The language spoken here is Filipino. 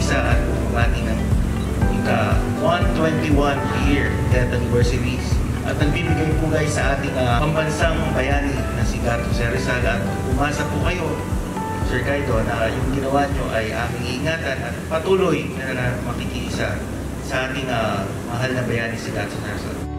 visa at umati ng ika-121 year death anniversaries. At nagbibigay po guys sa ating uh, pambansang bayani na si Gato Serizal at umasa po kayo Sir Kaido na yung ginawa nyo ay aming ingatan at patuloy na makikisa sa ating uh, mahal na bayani si Gato Serizal.